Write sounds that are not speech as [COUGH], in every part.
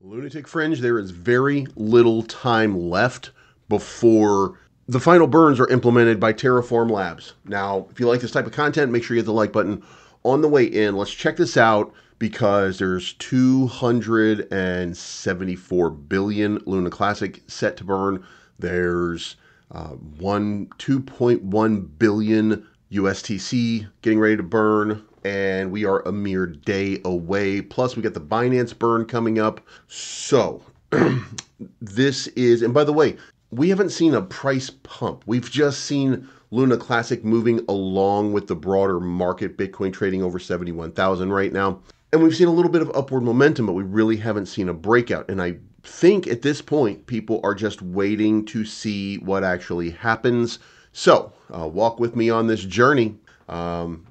Lunatic Fringe, there is very little time left before the final burns are implemented by Terraform Labs. Now, if you like this type of content, make sure you hit the like button on the way in. Let's check this out because there's 274 billion Luna Classic set to burn. There's uh, one 2.1 billion USTC getting ready to burn, and we are a mere day away. Plus, we got the Binance burn coming up. So, [CLEARS THROAT] this is, and by the way, we haven't seen a price pump. We've just seen Luna Classic moving along with the broader market, Bitcoin trading over 71,000 right now. And we've seen a little bit of upward momentum, but we really haven't seen a breakout. And I think at this point, people are just waiting to see what actually happens. So, uh, walk with me on this journey. Um,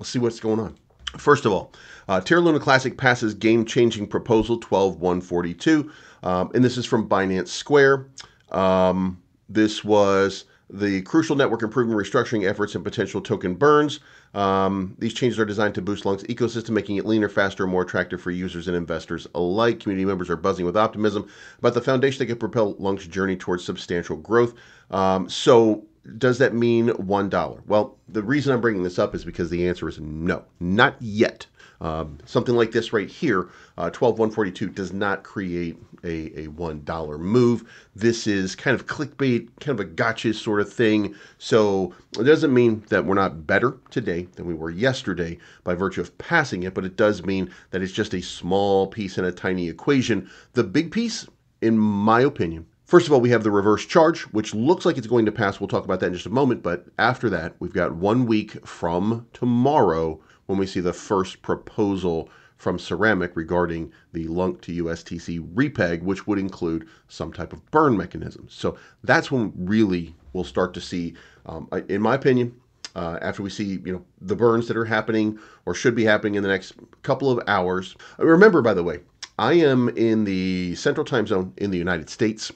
let's see what's going on. First of all, uh, Terra Luna Classic passes game changing proposal 12142. Um, and this is from Binance Square. Um, this was the crucial network improvement restructuring efforts and potential token burns. Um, these changes are designed to boost LUNC's ecosystem, making it leaner, faster, and more attractive for users and investors alike. Community members are buzzing with optimism about the foundation that could propel LUNC's journey towards substantial growth. Um, so, does that mean $1? Well, the reason I'm bringing this up is because the answer is no, not yet. Um, something like this right here, uh, 12142, does not create a, a $1 move. This is kind of clickbait, kind of a gotcha sort of thing. So it doesn't mean that we're not better today than we were yesterday by virtue of passing it, but it does mean that it's just a small piece in a tiny equation. The big piece, in my opinion, First of all, we have the reverse charge, which looks like it's going to pass. We'll talk about that in just a moment. But after that, we've got one week from tomorrow when we see the first proposal from Ceramic regarding the LUNC to USTC repeg, which would include some type of burn mechanism. So that's when really we'll start to see, um, in my opinion, uh, after we see you know the burns that are happening or should be happening in the next couple of hours. Remember, by the way, I am in the Central Time Zone in the United States.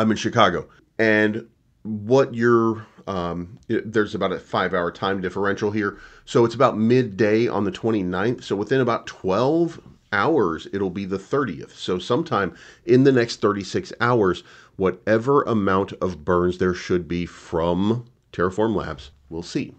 I'm in Chicago, and what you're um, it, there's about a five hour time differential here. So it's about midday on the 29th. So within about 12 hours, it'll be the 30th. So sometime in the next 36 hours, whatever amount of burns there should be from Terraform Labs, we'll see.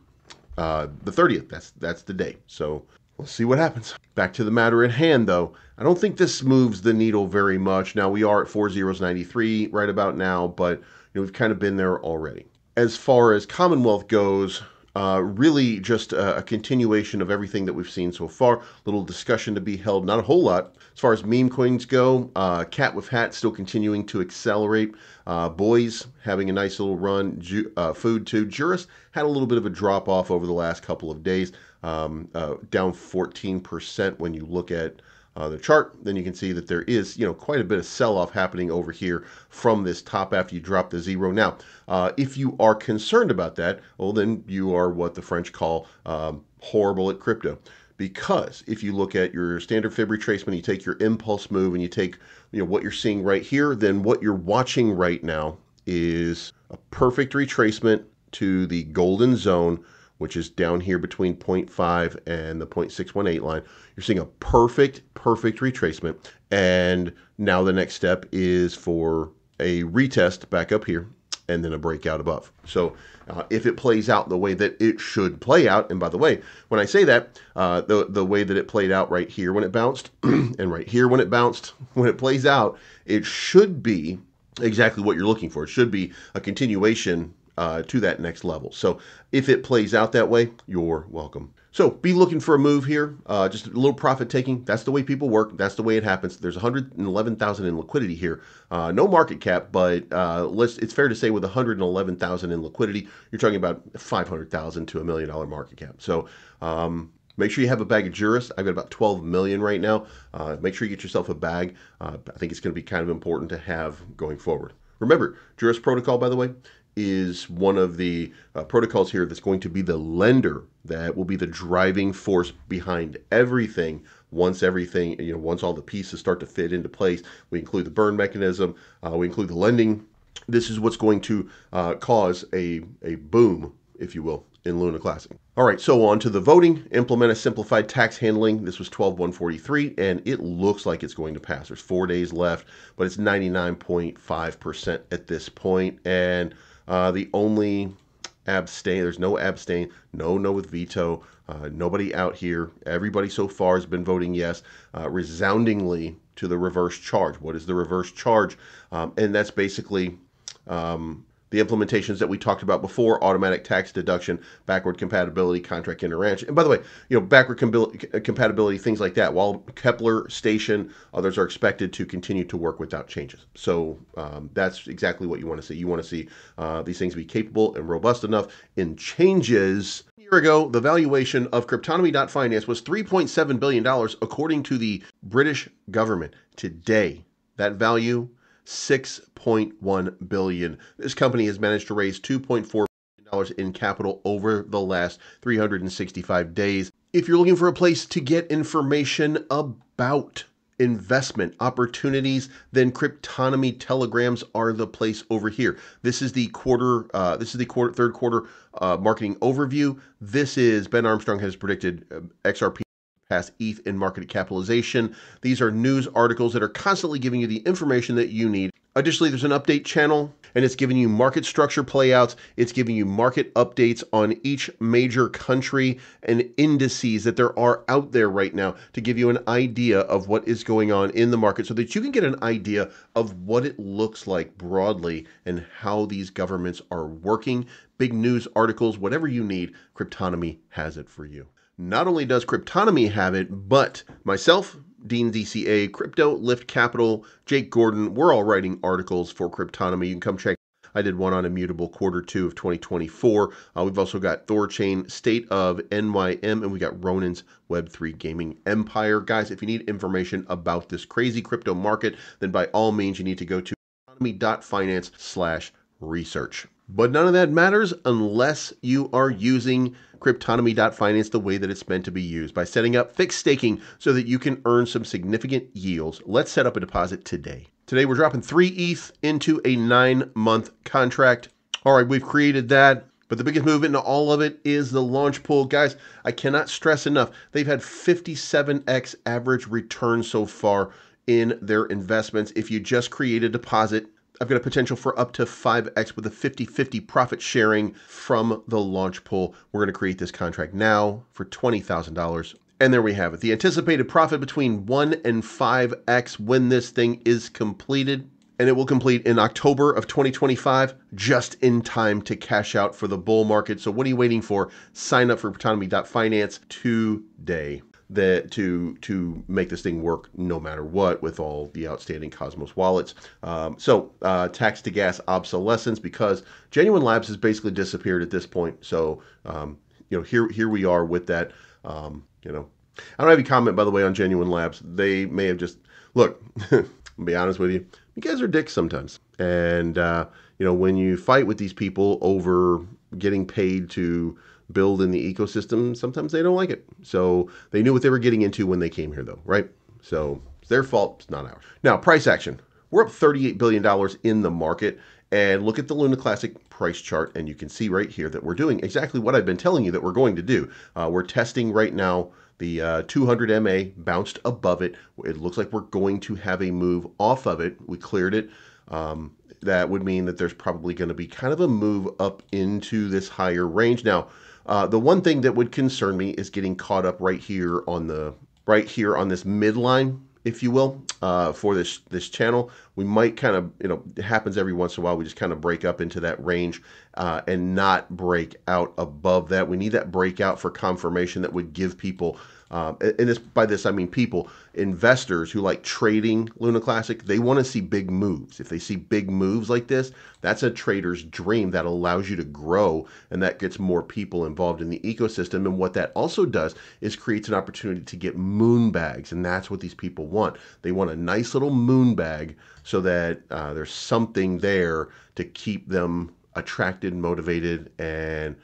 Uh, the 30th, that's that's the day. So we'll see what happens. Back to the matter at hand, though. I don't think this moves the needle very much. Now we are at 4093 right about now, but you know, we've kind of been there already as far as Commonwealth goes, uh, really just a, a, continuation of everything that we've seen so far. Little discussion to be held, not a whole lot. As far as meme coins go, uh, Cat with Hat still continuing to accelerate. Uh, Boys having a nice little run. Ju- uh, food too. Juris had a little bit of a drop off over the last couple of days, um, uh, down 14% when you look at uh, the chart, then you can see that there is, you know, quite a bit of sell-off happening over here from this top after you drop the zero. Now, uh, if you are concerned about that, well, then you are what the French call um, horrible at crypto. Because if you look at your standard fib retracement, you take your impulse move and you take, you know, what you're seeing right here, then what you're watching right now is a perfect retracement to the golden zone which is down here between 0.5 and the 0.618 line. You're seeing a perfect, perfect retracement. And now the next step is for a retest back up here and then a breakout above. So uh, if it plays out the way that it should play out, and by the way, when I say that, uh, the, the way that it played out right here when it bounced [CLEARS THROAT] and right here when it bounced, [LAUGHS] when it plays out, it should be exactly what you're looking for. It should be a continuation uh, to that next level. So if it plays out that way, you're welcome. So be looking for a move here, uh, just a little profit taking. That's the way people work. That's the way it happens. There's 111,000 in liquidity here. Uh, no market cap, but uh, let's. It's fair to say with 111,000 in liquidity, you're talking about 500,000 to a million dollar market cap. So um, make sure you have a bag of Juris. I've got about 12 million right now. Uh, make sure you get yourself a bag. Uh, I think it's going to be kind of important to have going forward. Remember, Juris Protocol, by the way, is one of the uh, protocols here that's going to be the lender that will be the driving force behind everything once everything you know once all the pieces start to fit into place we include the burn mechanism uh, we include the lending this is what's going to uh, cause a, a boom if you will in Luna Classic. All right, so on to the voting. Implement a simplified tax handling. This was 12143, and it looks like it's going to pass. There's four days left, but it's 99.5% at this. And uh, the only abstain, there's no abstain, no no with veto, uh, nobody out here. Everybody so far has been voting yes, uh, resoundingly to the reverse charge. What is the reverse charge? Um, and that's basically um, the implementations that we talked about before automatic tax deduction backward compatibility contract interranch and by the way you know backward compatibility things like that. While Keplr station others are expected to continue to work without changes. So um, that's exactly what you want to see. You want to see uh, these things be capable and robust enough in changes. A year ago the valuation of cryptonomy.finance was 3.7 billion dollars according to the british government. Today that value 6.1 billion. This company has managed to raise 2.4 billion dollars in capital over the last 365 days. If you're looking for a place to get information about investment opportunities, then Cryptonomy telegrams are the place over here. This is the quarter. Uh, this is the quarter, third quarter uh, marketing overview. This is Ben Armstrong has predicted uh, XRP past ETH in market capitalization. These are news articles that are constantly giving you the information that you need. Additionally, there's an update channel and it's giving you market structure playouts. It's giving you market updates on each major country and indices that there are out there right now to give you an idea of what is going on in the market so that you can get an idea of what it looks like broadly and how these governments are working. Big news articles, whatever you need, Cryptonomy has it for you. Not only does Cryptonomy have it, but myself, Dean DCA, Crypto, Lift Capital, Jake Gordon, we're all writing articles for Cryptonomy. You can come check. I did one on Immutable quarter two of 2024. Uh, we've also got Thorchain, State of NYM, and we got Ronin's Web3 Gaming Empire. Guys, if you need information about this crazy crypto market, then by all means, you need to go to cryptonomy.finance slash research. But none of that matters unless you are using Cryptonomy.finance the way that it's meant to be used by setting up fixed staking so that you can earn some significant yields. Let's set up a deposit today. Today we're dropping 3 ETH into a 9-month contract. All right, we've created that. But the biggest move into all of it is the launch pool. Guys, I cannot stress enough. They've had 57x average return so far in their investments. If you just create a deposit, I've got a potential for up to 5x with a 50-50 profit sharing from the launch pool. We're going to create this contract now for $20,000. And there we have it. The anticipated profit between 1 and 5x when this thing is completed. And it will complete in October of 2025, just in time to cash out for the bull market. So what are you waiting for? Sign up for Cryptonomy.finance today that to to make this thing work no matter what with all the outstanding Cosmos wallets. Um, so uh, Tax2Gas obsolescence because Genuine Labs has basically disappeared at this point. So um, you know here here we are with that. Um, you know I don't have any comment by the way on Genuine Labs. They may have just look. [LAUGHS] be honest with you, you guys are dicks sometimes, and uh, you know when you fight with these people over getting paid to build in the ecosystem, sometimes they don't like it. So they knew what they were getting into when they came here, though, right? So it's their fault, it's not ours. Now, price action. We're up $38 billion in the market. And look at the Luna Classic price chart, and you can see right here that we're doing exactly what I've been telling you that we're going to do. Uh, we're testing right now the uh, 200 MA bounced above it. It looks like we're going to have a move off of it. We cleared it. Um, that would mean that there's probably going to be kind of a move up into this higher range. Now, uh, the one thing that would concern me is getting caught up right here on the right here on this midline, if you will, uh, for this this channel. We might kind of you know it happens every once in a while. We just kind of break up into that range uh, and not break out above that. We need that breakout for confirmation that would give people um, and this by this I mean people, investors who like trading Luna Classic, they want to see big moves. If they see big moves like this, that's a trader's dream that allows you to grow and that gets more people involved in the ecosystem. And what that also does is creates an opportunity to get moon bags, and that's what these people want. They want a nice little moon bag so that uh, there's something there to keep them attracted, motivated, and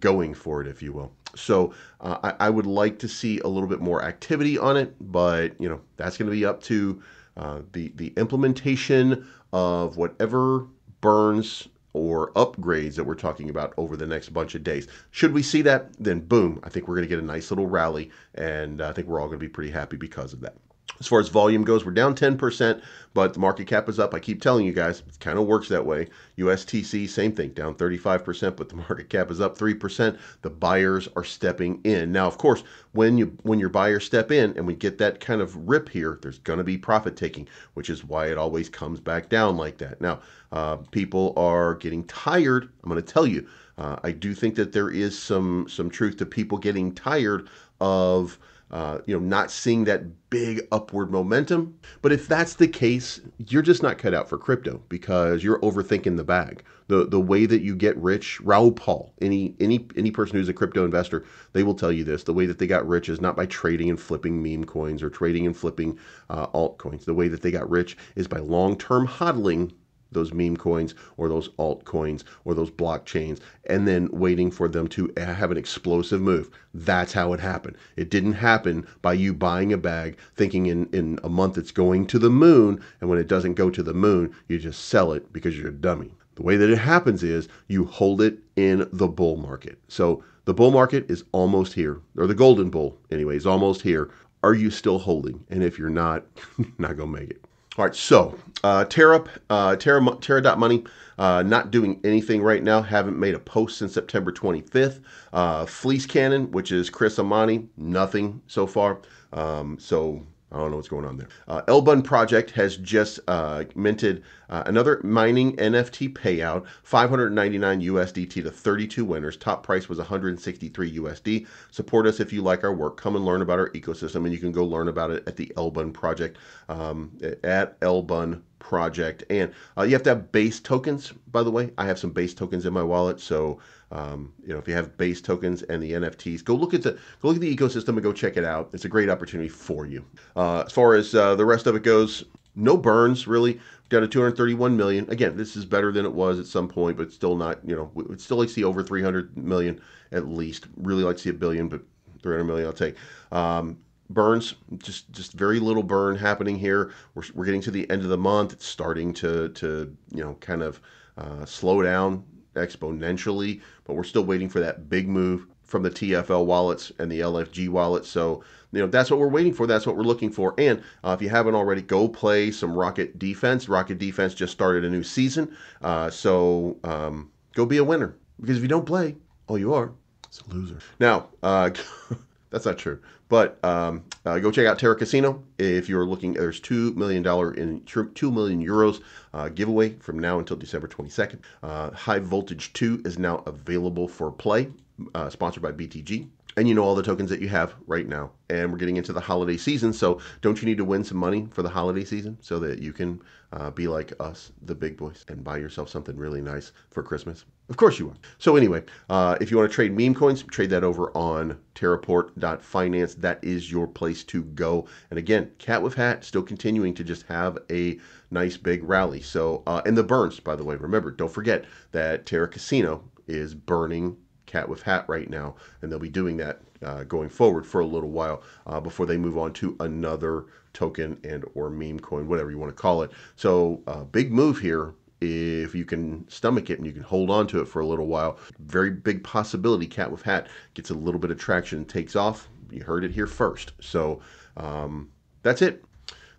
going for it, if you will. So uh, I, I, would like to see a little bit more activity on it, but you know that's going to be up to uh, the the implementation of whatever burns or upgrades that we're talking about over the next bunch of days. Should we see that, then boom, I think we're going to get a nice little rally, and I think we're all going to be pretty happy because of that. As far as volume goes, we're down 10%, but the market cap is up. I keep telling you guys, it kind of works that way. USTC, same thing, down 35%, but the [LAUGHS] market cap is up 3%. The buyers are stepping in. Now, of course, when you when your buyers step in and we get that kind of rip here, there's going to be profit taking, which is why it always comes back down like that. Now, uh, people are getting tired. I'm going to tell you, uh, I do think that there is some some truth to people getting tired of uh, you know, not seeing that big upward momentum. But if that's the case, you're just not cut out for crypto because you're overthinking the bag. The the way that you get rich, Raoul Paul, any any any person who's a crypto investor, they will tell you this. The way that they got rich is not by trading and flipping meme coins or trading and flipping uh, altcoins. The way that they got rich is by long-term hodling those meme coins or those altcoins or those blockchains and then waiting for them to have an explosive move. That's how it happened. It didn't happen by you buying a bag thinking in, in a month it's going to the moon, and when it doesn't go to the moon, you just sell it because you're a dummy. The way that it happens is you hold it in the bull market. So the bull market is almost here, or the golden bull, anyway, anyways, almost here. Are you still holding? And if you're not, [LAUGHS] not gonna make it. All right, so uh, Terra, uh, Terra, Terra Money, uh, not doing anything right now. Haven't made a post since September 25th. Uh, Fleece Cannon, which is Chris Amani, nothing so far. Um, so I don't know what's going on there. Uh, Elbun Project has just uh, minted uh, another mining NFT payout, 599 USDT to 32 winners. Top price was 163 USD. Support us if you like our work. Come and learn about our ecosystem, and you can go learn about it at the Elbun Project um, at Elbun Project. And uh, you have to have base tokens, by the way. I have some base tokens in my wallet, so um, you know, if you have base tokens and the NFTs, go look at the go look at the ecosystem and go check it out. It's a great opportunity for you. Uh, as far as uh, the rest of it goes, no burns really. Down to 231 million. Again, this is better than it was at some point, but still not. You know, we'd still like to see over 300 million at least. Really like to see a billion, but 300 million I'll take. Um, burns just just very little burn happening here we're, we're getting to the end of the month it's starting to to you know kind of uh, slow down exponentially, but we're still waiting for that big move from the TFL wallets and the LFG wallets. So, you know, that's what we're waiting for. That's what we're looking for. And uh, if you haven't already, go play some Rocket Defense. Rocket Defense just started a new season. Uh, so um, go be a winner. Because if you don't play, all you are is a loser. Now, uh, [LAUGHS] that's not true. But um, uh, go check out Terra Casino if you're looking. There's two million dollar in two million euros uh, giveaway from now until December 22nd. Uh, High Voltage 2 is now available for play, uh, sponsored by BTG and you know all the tokens that you have right now. And we're getting into the holiday season, so don't you need to win some money for the holiday season so that you can uh, be like us, the big boys, and buy yourself something really nice for Christmas? Of course you are. So anyway, uh, if you want to trade meme coins, trade that over on Terraport.finance. That is your place to go. And again, Cat with Hat still continuing to just have a nice big rally. So uh, and the burns, by the way, remember, don't forget that Terra Casino is burning cat with hat right now, and they'll be doing that uh, going forward for a little while uh, before they move on to another token and or meme coin, whatever you want to call it. So uh, big move here. If you can stomach it and you can hold on to it for a little while, very big possibility. Cat with hat gets a little bit of traction takes off. You heard it here first. So um, that's it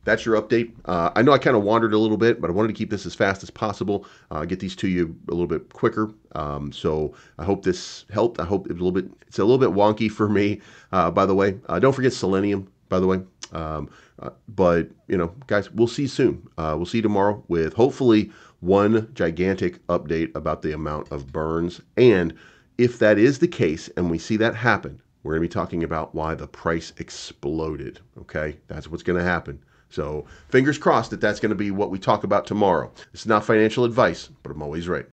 that's your update. Uh, I know I kind of wandered a little bit, but I wanted to keep this as fast as possible, uh, get these to you a little bit quicker. Um, so I hope this helped. I hope it was a little bit. It's a little bit wonky for me. Uh, by the way, uh, don't forget selenium. By the way, um, uh, but you know, guys, we'll see soon. Uh, we'll see you tomorrow with hopefully one gigantic update about the amount of burns. And if that is the case, and we see that happen, we're going to be talking about why the price exploded. Okay, that's what's going to happen. So fingers crossed that that's going to be what we talk about tomorrow. It's not financial advice, but I'm always right.